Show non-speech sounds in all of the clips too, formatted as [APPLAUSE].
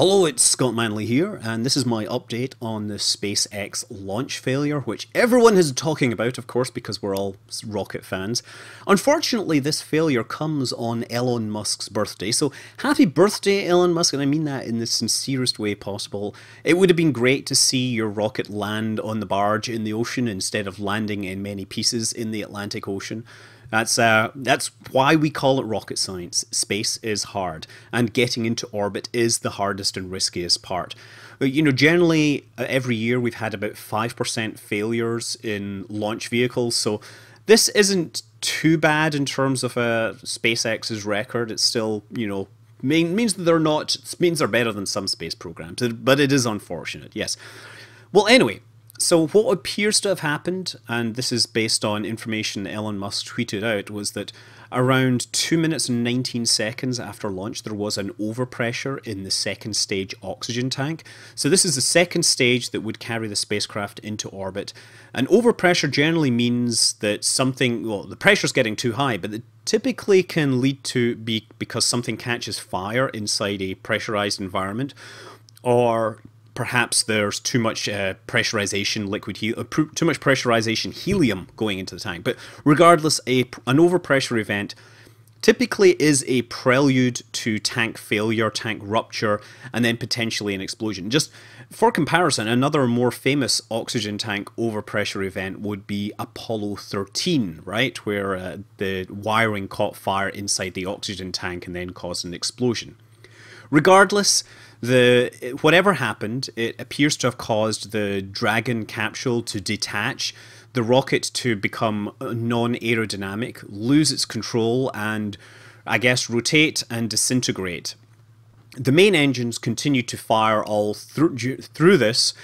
Hello, it's Scott Manley here, and this is my update on the SpaceX launch failure, which everyone is talking about, of course, because we're all rocket fans. Unfortunately, this failure comes on Elon Musk's birthday, so happy birthday, Elon Musk, and I mean that in the sincerest way possible. It would have been great to see your rocket land on the barge in the ocean instead of landing in many pieces in the Atlantic Ocean. That's uh, that's why we call it rocket science. Space is hard, and getting into orbit is the hardest and riskiest part. You know, generally uh, every year we've had about five percent failures in launch vehicles, so this isn't too bad in terms of uh, SpaceX's record. It's still, you know, mean, means that they're not means they're better than some space programs, but it is unfortunate. Yes. Well, anyway, so what appears to have happened, and this is based on information Elon Musk tweeted out, was that around 2 minutes and 19 seconds after launch, there was an overpressure in the second stage oxygen tank. So this is the second stage that would carry the spacecraft into orbit. And overpressure generally means that something, well, the pressure's getting too high, but it typically can lead to be because something catches fire inside a pressurized environment or perhaps there's too much uh, pressurization liquid he- uh, too much pressurization helium going into the tank. But regardless a an overpressure event typically is a prelude to tank failure tank rupture and then potentially an explosion. Just for comparison another more famous oxygen tank overpressure event would be apollo 13 right? Where uh, the wiring caught fire inside the oxygen tank and then caused an explosion regardless the whatever happened, it appears to have caused the Dragon capsule to detach, the rocket to become non-aerodynamic, lose its control, and I guess rotate and disintegrate. The main engines continued to fire all through through this.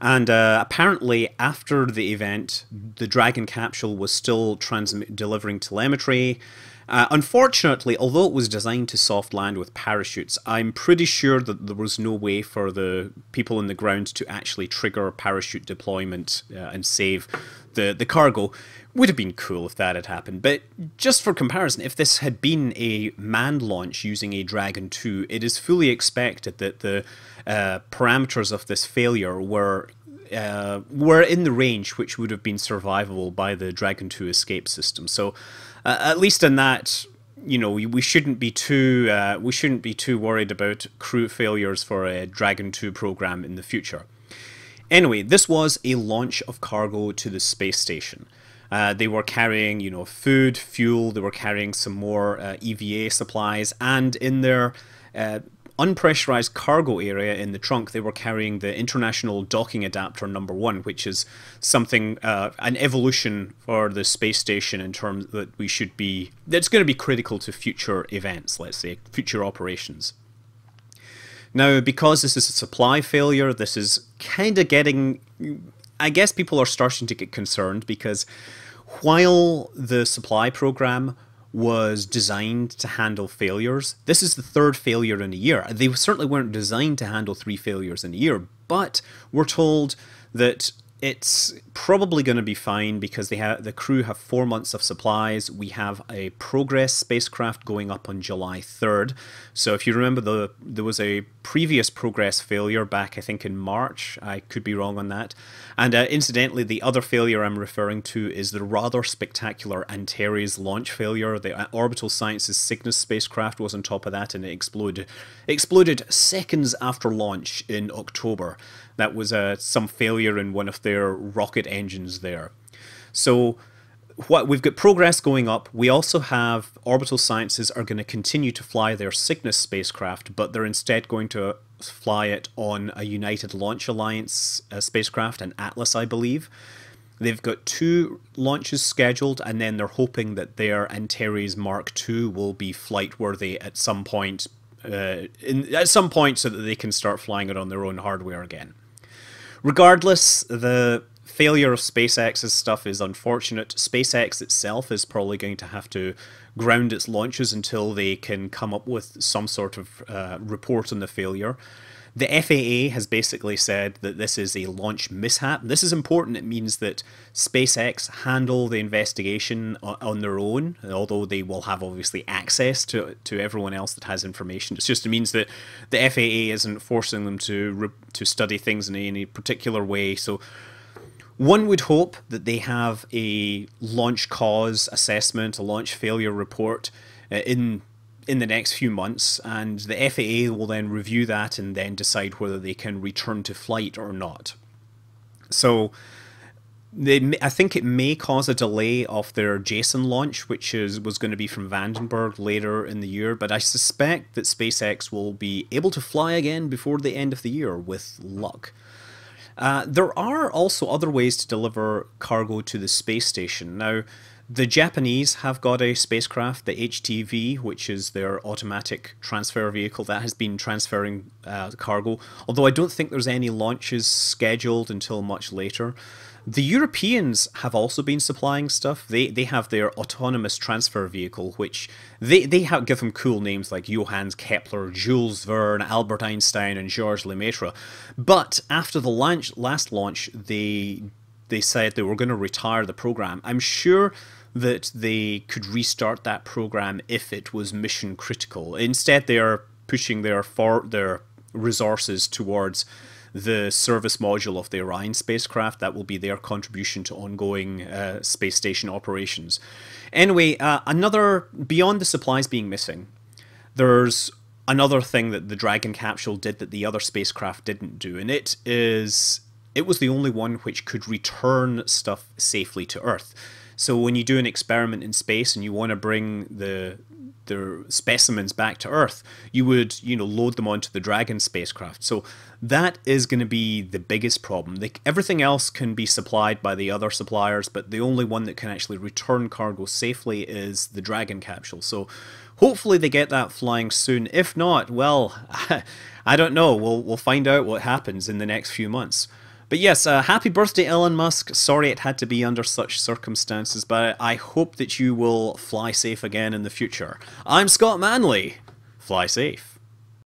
And uh, apparently, after the event, the Dragon capsule was still transmit delivering telemetry, uh, unfortunately, although it was designed to soft land with parachutes, I'm pretty sure that there was no way for the people in the ground to actually trigger parachute deployment uh, and save the, the cargo. Would have been cool if that had happened, but just for comparison, if this had been a manned launch using a Dragon 2, it is fully expected that the uh, parameters of this failure were uh, were in the range which would have been survivable by the Dragon 2 escape system. So uh, at least in that, you know, we, shouldn't be too uh, we shouldn't be too worried about crew failures for a Dragon 2 program in the future. Anyway, this was a launch of cargo to the space station. Uh, they were carrying, you know, food, fuel. They were carrying some more uh, EVA supplies, and in their uh, unpressurized cargo area in the trunk, they were carrying the International Docking Adapter number one, which is something, uh, an evolution for the space station in terms that we should be, that's going to be critical to future events, let's say, future operations. Now, because this is a supply failure, this is kind of getting, I guess people are starting to get concerned because while the supply program was designed to handle failures. This is the third failure in a year. They certainly weren't designed to handle three failures in a year, but we're told that it's probably going to be fine because they have the crew have four months of supplies. We have a Progress spacecraft going up on July 3rd. So if you remember, the there was a previous Progress failure back, I think, in March. I could be wrong on that. And uh, incidentally, the other failure I'm referring to is the rather spectacular Antares launch failure. The uh, Orbital Sciences Cygnus spacecraft was on top of that, and it exploded. Exploded seconds after launch in October that was uh, some failure in one of their rocket engines there. So what we've got progress going up. We also have Orbital Sciences are going to continue to fly their Cygnus spacecraft, but they're instead going to fly it on a United Launch Alliance uh, spacecraft, an Atlas, I believe. They've got two launches scheduled, and then they're hoping that their Antares Mark II will be flight worthy at some point. Uh, in, at some point, so that they can start flying it on their own hardware again. Regardless, the failure of SpaceX's stuff is unfortunate. SpaceX itself is probably going to have to ground its launches until they can come up with some sort of uh, report on the failure. The FAA has basically said that this is a launch mishap. This is important. It means that SpaceX handle the investigation on their own, although they will have obviously access to, to everyone else that has information. It just means that the FAA isn't forcing them to to study things in any particular way. So one would hope that they have a launch cause assessment, a launch failure report uh, in in the next few months, and the FAA will then review that and then decide whether they can return to flight or not. So, they, I think it may cause a delay of their Jason launch, which is was going to be from Vandenberg later in the year. But I suspect that SpaceX will be able to fly again before the end of the year with luck. Uh, there are also other ways to deliver cargo to the space station. Now, the Japanese have got a spacecraft, the HTV, which is their automatic transfer vehicle that has been transferring uh, cargo, although I don't think there's any launches scheduled until much later. The Europeans have also been supplying stuff. They they have their autonomous transfer vehicle, which they they have give them cool names like Johannes Kepler, Jules Verne, Albert Einstein, and Georges Lemaitre. But after the launch, last launch, they they said they were going to retire the program. I'm sure that they could restart that program if it was mission critical. Instead, they are pushing their for their resources towards the service module of the Orion spacecraft. That will be their contribution to ongoing uh, space station operations. Anyway, uh, another, beyond the supplies being missing, there's another thing that the Dragon capsule did that the other spacecraft didn't do, and it is it was the only one which could return stuff safely to Earth. So when you do an experiment in space and you want to bring the their specimens back to Earth, you would, you know, load them onto the Dragon spacecraft. So that is going to be the biggest problem. They, everything else can be supplied by the other suppliers, but the only one that can actually return cargo safely is the Dragon capsule. So hopefully they get that flying soon. If not, well, [LAUGHS] I don't know. We'll we'll find out what happens in the next few months. But yes, uh, happy birthday, Elon Musk. Sorry it had to be under such circumstances, but I hope that you will fly safe again in the future. I'm Scott Manley. Fly safe.